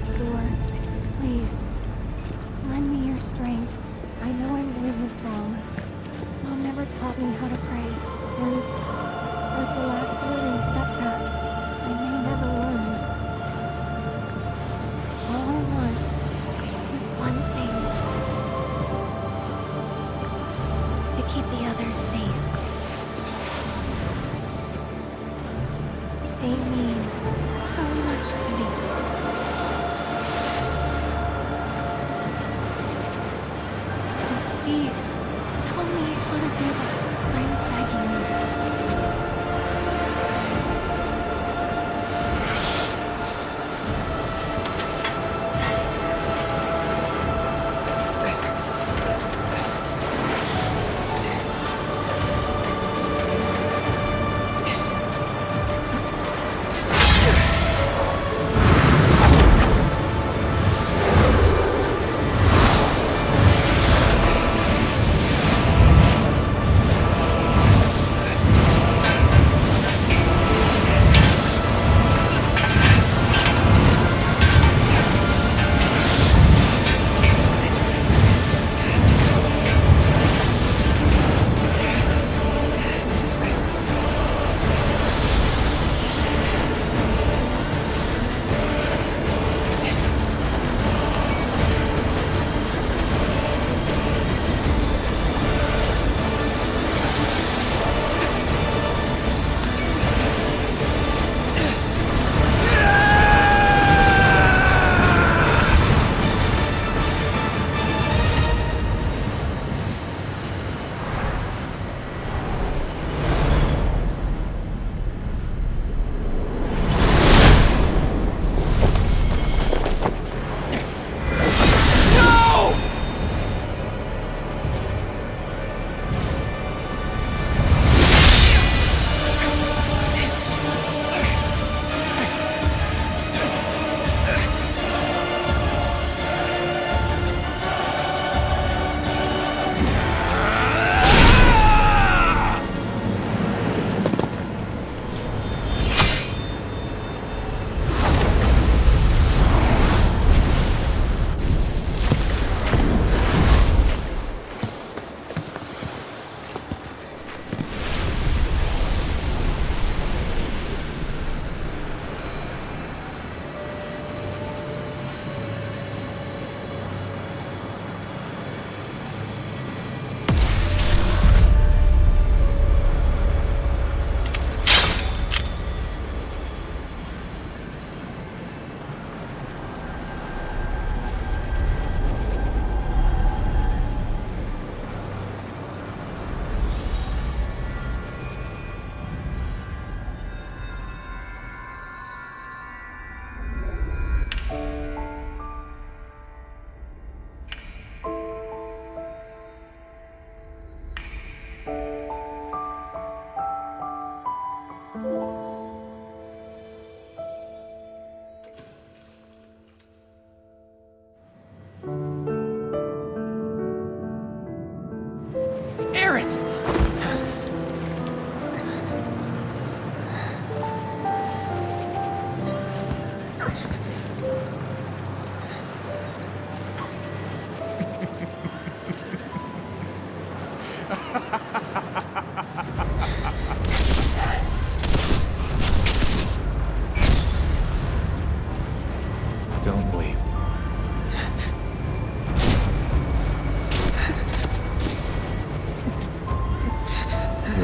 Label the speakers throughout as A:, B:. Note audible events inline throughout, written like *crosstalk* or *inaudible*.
A: Faithful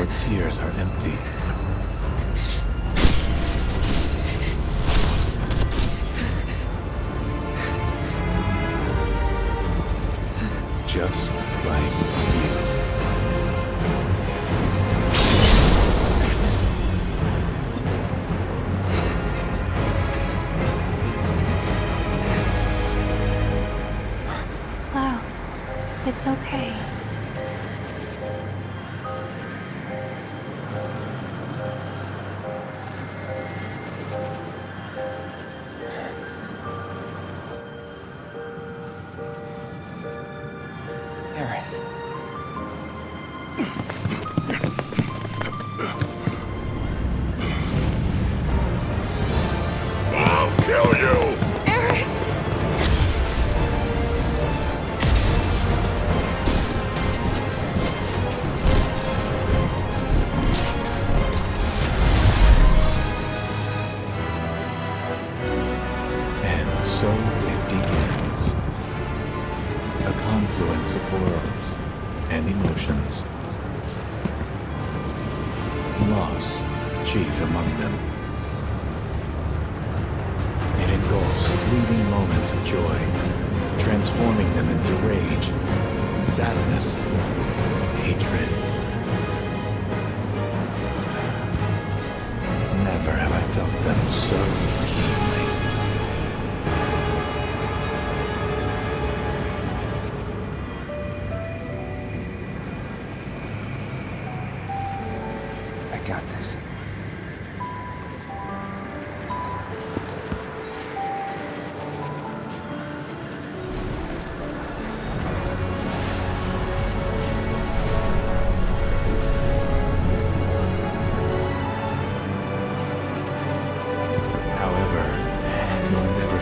A: Your
B: tears are empty. Just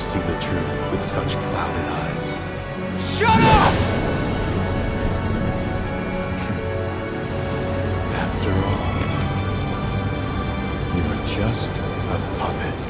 C: see the truth with such clouded eyes.
D: Shut up! *laughs*
C: After all, you're just a puppet.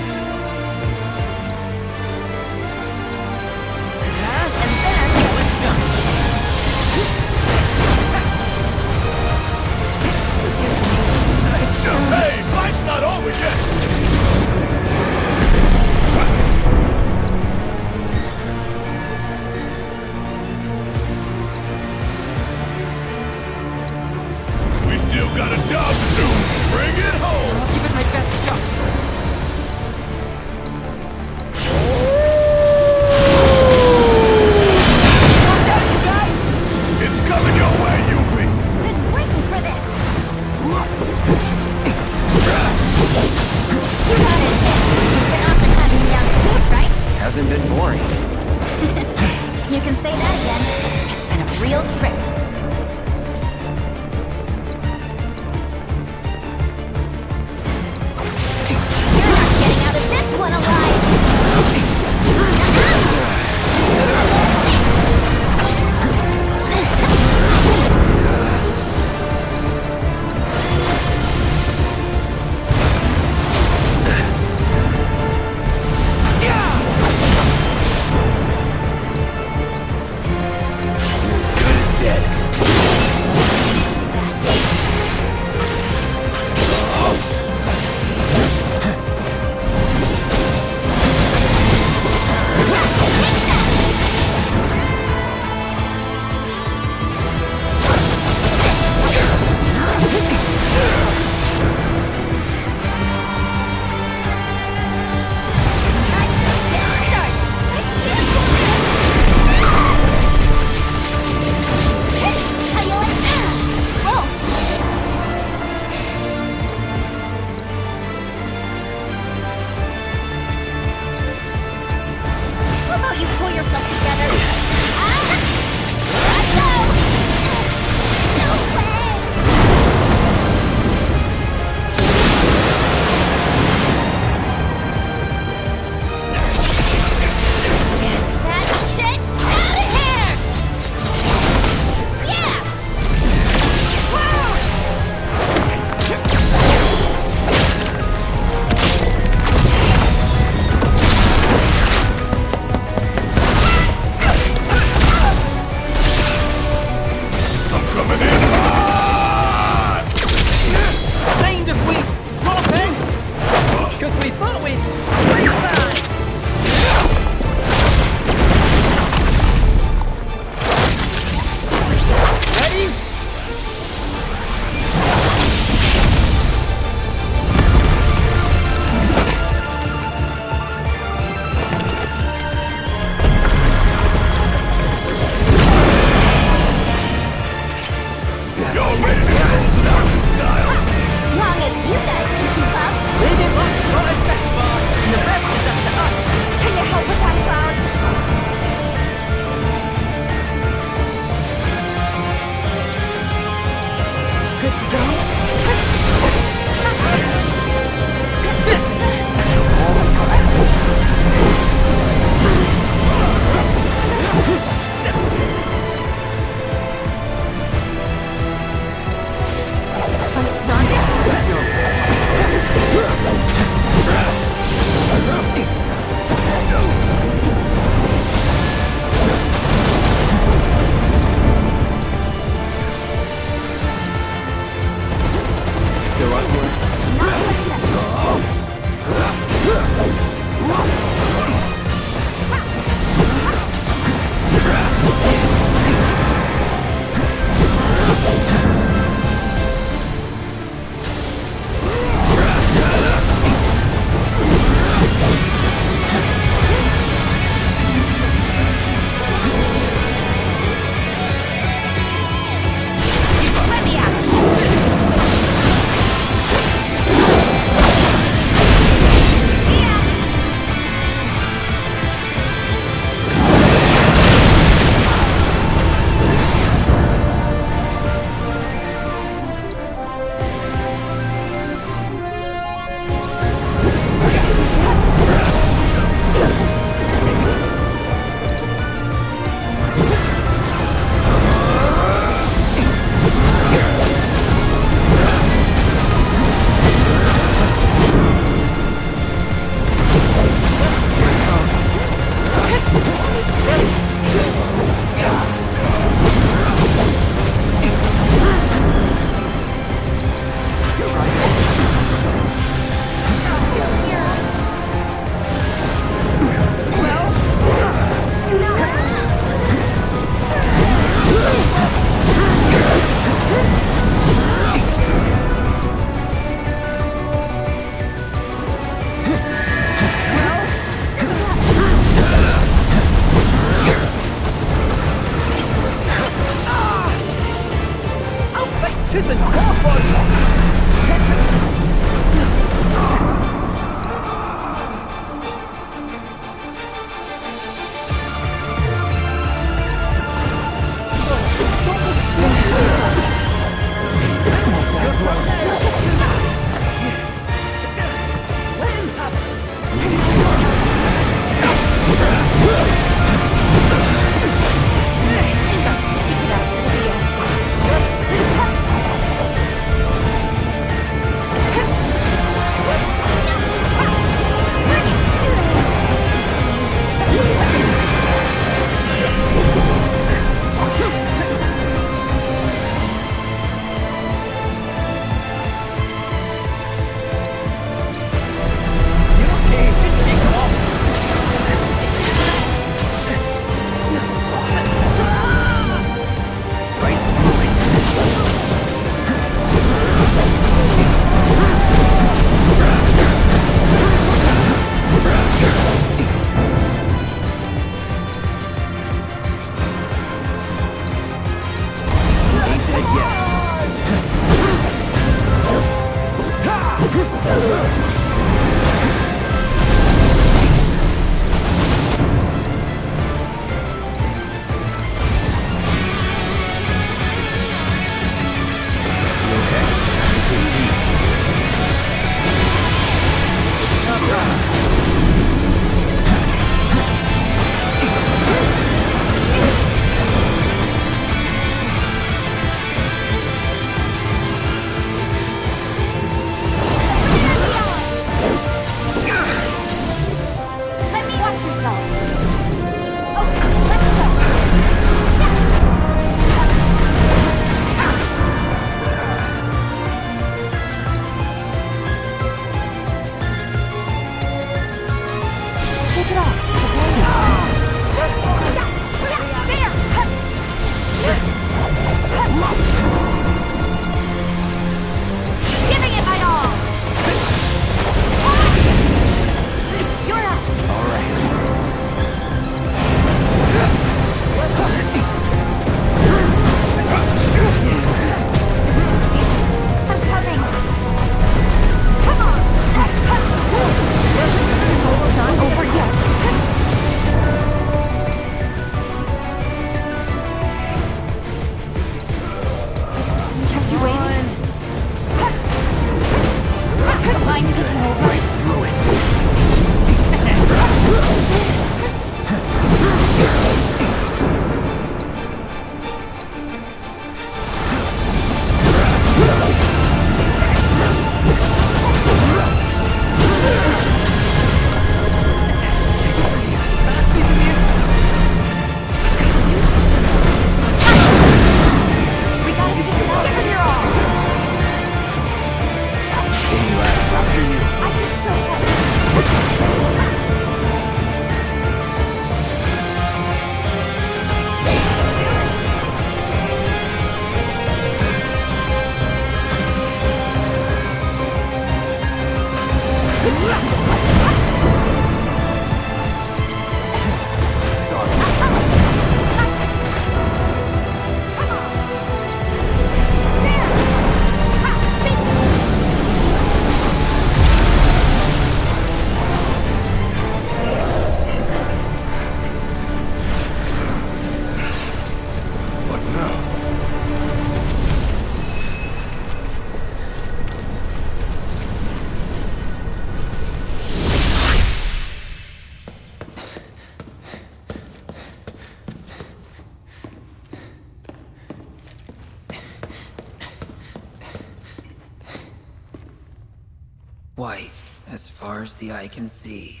A: Can
E: see.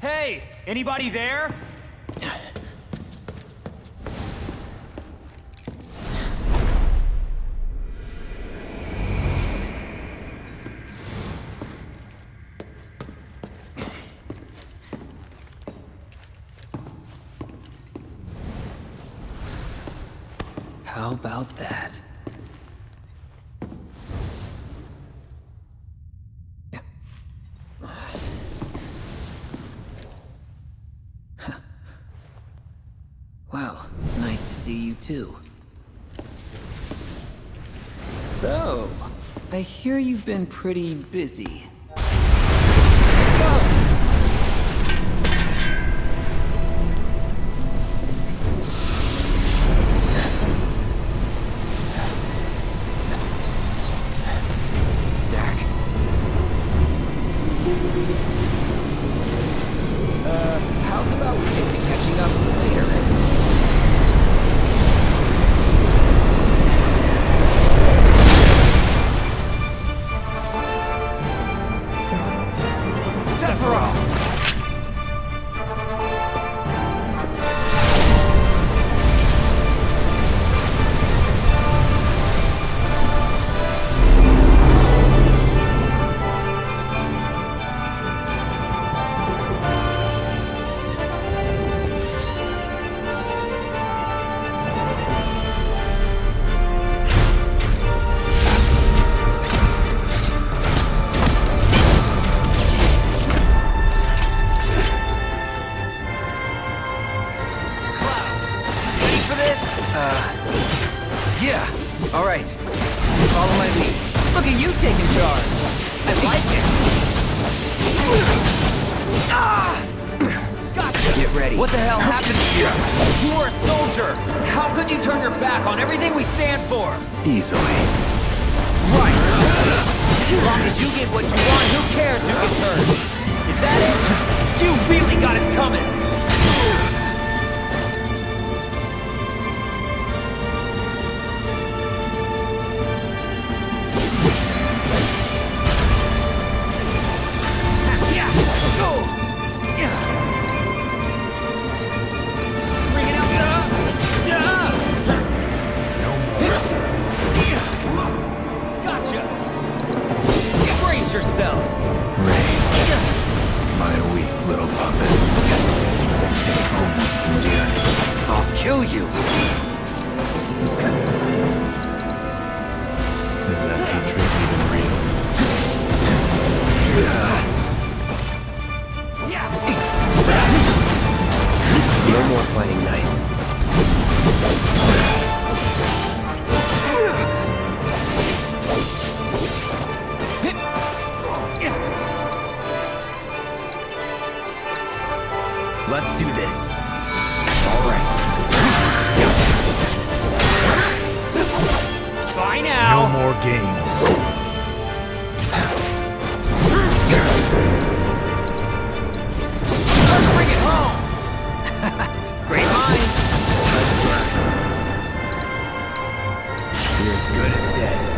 C: Hey, anybody there? hear you've been pretty busy.
D: what you want, who cares who gets hurt? Is that it? You really got it coming! Let's do this.
F: All right.
D: Bye now.
B: No more games. *laughs*
F: good as dead.